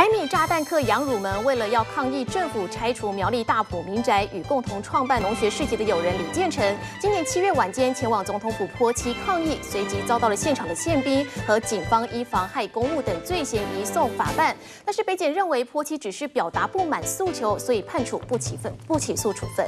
百米炸弹客杨汝门为了要抗议政府拆除苗栗大埔民宅，与共同创办农学市集的友人李建成，今年七月晚间前往总统府坡期抗议，随即遭到了现场的宪兵和警方依妨害公务等罪嫌移送法办。但是北检认为坡期只是表达不满诉求，所以判处不起分不起诉处分。